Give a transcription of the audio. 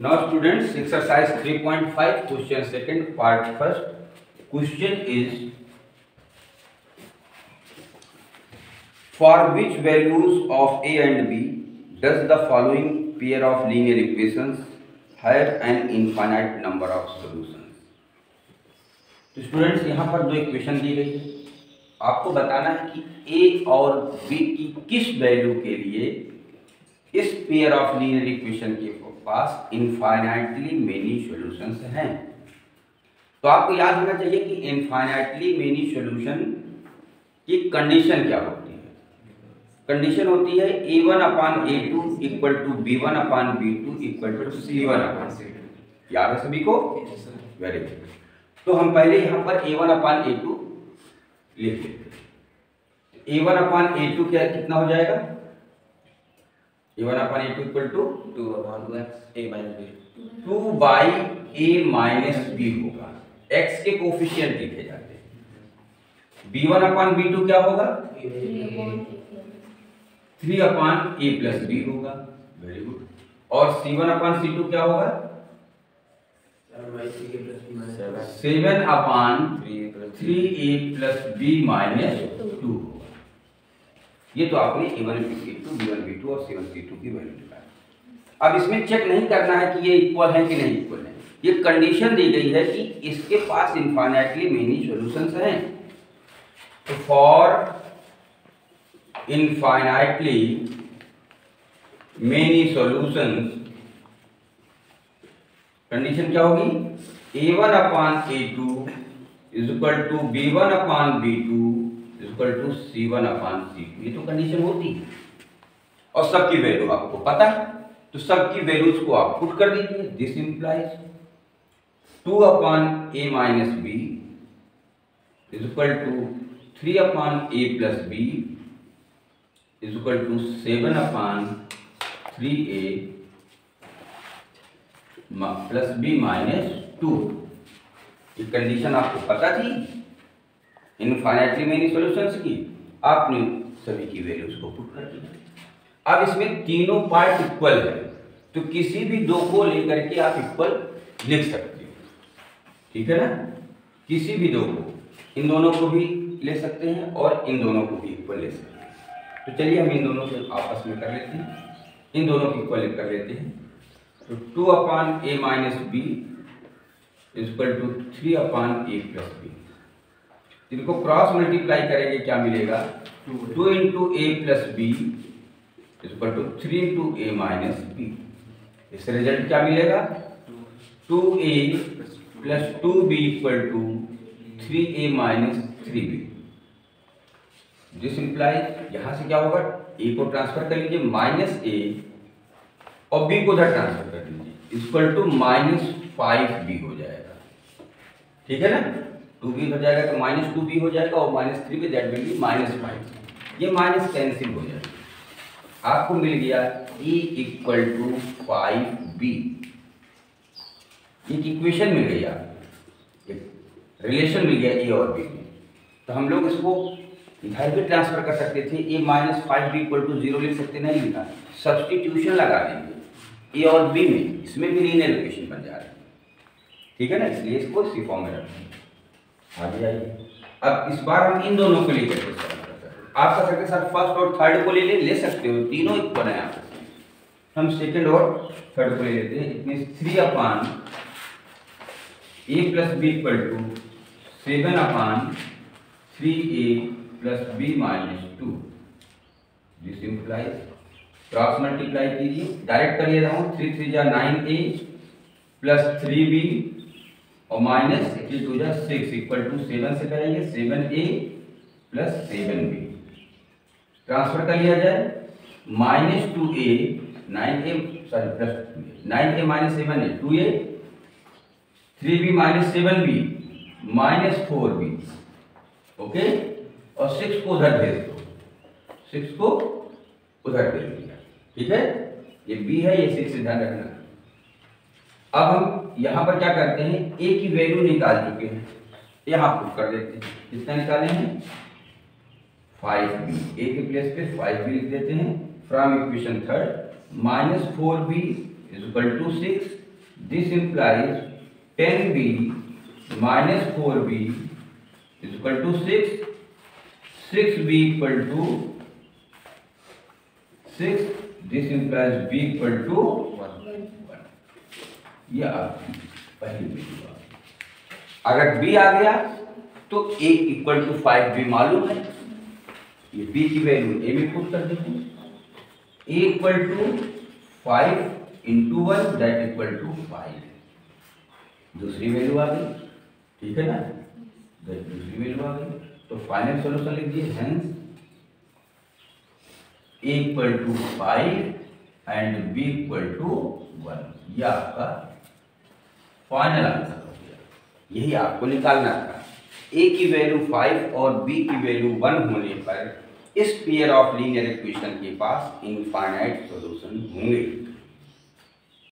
Now students exercise 3.5 point five question second part first question is for which values of a and b does the following pair of linear equations have and infinite number of solution तो students यहाँ पर दो equation दी गई है। आपको बताना है कि ए और बी की किस वैल्यू के लिए इस पेयर ऑफ़ लीनियर इक्वेशन के फॉर पास इनफाइनाइटली मेनी सॉल्यूशंस हैं। तो आपको याद होना चाहिए कि इनफाइनाइटली मेनी सॉल्यूशन की कंडीशन क्या होती है? कंडीशन होती है a one upon a two equal to b one upon b two equal to c one upon c two याद है सभी को? वेरी गुड तो हम पहले यहाँ पर ए वन अपान ए टू लिख लेते ए वन अपान ए टू क्या, कितना हो जाएगा? A one upon a two equal to two upon a minus b two by a minus b होगा। एक्स के कोफिशियंट लिखे जाते हैं। B one upon b two क्या होगा? Three upon a plus b होगा। वेरी गुड और c one upon c two क्या होगा? Seven upon three a plus b minus ये तो आपने a one b two b one b two और सी वन सी टू की वैल्यू निकाली अब इसमें चेक नहीं करना है कि ये इक्वल है कि नहीं इक्वल है। ये कंडीशन दी गई है कि इसके पास इनफाइनाइटली मेनी सॉल्यूशंस हैं। तो for infinitely many solutions condition क्या होगी? A one upon a two is equal to b one upon b two equal to c one upon c two ये तो कंडीशन होती है। और सबकी वैल्यू आपको पता है तो सबकी वैल्यूज़ को आप पुट कर दीजिए। This implies two upon a minus b is equal to three upon a plus b is equal to seven upon three a plus b minus two ये कंडीशन आपको पता थी? इनफाइनाइटली मेनी सॉल्यूशंस की। आपने सभी की वैल्यूज़ को put कर दिया। अब इसमें तीनों पार्ट इक्वल है। तो किसी भी दो को लेकर के आप इक्वल लिख सकते हो। ठीक है ना? किसी भी दो को। इन दोनों को भी ले सकते हैं और इन दोनों को भी इक्वल ले सकते हैं। तो चलिए हम इन दोनों से आपस में कर लेते हैं। इन दोनों को इक्वल कर लेते हैं। तो two upon a minus b is equal to three upon a plus b इनको क्रॉस मल्टीप्लाई करेंगे, क्या मिलेगा? Two into a plus b is equal to three into a minus b इससे रिज़ल्ट क्या मिलेगा? Two a plus two b equal to three a minus three b this implies यहाँ से क्या होगा? ए को ट्रांसफ़र कर लीजिए माइनस ए और बी को उधर ट्रांसफ़र कर दीजिए. Equal to minus five b हो जाएगा. ठीक है ना? टू बी हो जाएगा तो माइनस टू बी हो जाएगा और माइनस थ्री में that will be minus five. ये माइनस कैंसिल हो जाएगा। आपको मिल गया a equal to five b एक इक्वेशन मिल आपको एक रिलेशन मिल गया ए और बी में तो हम लोग इसको इधर भी ट्रांसफ़र कर सकते थे। A minus five b equal to zero लिख सकते नहीं लिखा। सब्सटीट्यूशन लगा देंगे। ए और बी में, इसमें भी लीनियर इक्वेशन बन जा रहा है। ठीक है ना? इसलिए इसको इसी फॉर्म में रखें आगे आइए अब इस बार हम इन दोनों को लेकर सॉल्व कर सकते हैं। आप सर फ़र्स्ट और थर्ड को ले ले ले सकते हो। तीनों इक्वल है आप। हम सेकंड और थर्ड को ले लेते हैं। It mean three upon a plus b equal to seven upon three a plus b minus two this implies cross multiply कीजिए। डायरेक्ट कर ले रहा हूँ थ्री थ्री जा nine a plus three b और माइनस थ्री टू जा six equal to seven से करेंगे seven a plus seven b transfer कर लिया जाए minus two a nine a sorry plus nine a minus seven a two a three b minus seven b minus four b okay और six को उधर भेज दो। सिक्स को उधर भेज दिया। ठीक है? ये बी है, ये सिक्स ध्यान रखना। अब हम यहाँ पर क्या करते हैं? ए की वैल्यू निकाल चुके हैं। यहाँ पुट कर देते हैं। कितना निकाले हैं? फाइव बी ए के प्लेस पे फाइव बी लिख देते हैं। From equation third minus four b equal to six this implies ten b minus four b equal to six six b equal to six this implies b equal to 1 ये आपकी पहली value आ अगर B आ गया तो a equal to five b मालूम है। ये बी की वैल्यू ए में पुट कर देते हैं। Equal to five into one that equal to five दूसरी वैल्यू आ गई, ठीक है ना? दैट दूसरी वैल्यू आ गई। तो फाइनल सोल्यूशन लिखिए hence a equal to five and b equal to one ये आपका फाइनल आंसर हो गया यही आपको निकालना था। ए की वैल्यू फाइव और बी की वैल्यू वन होने पर इस पेयर ऑफ़ लीनियर इक्वेशन के पास इनफाइनाइट सोल्यूशन होंगे।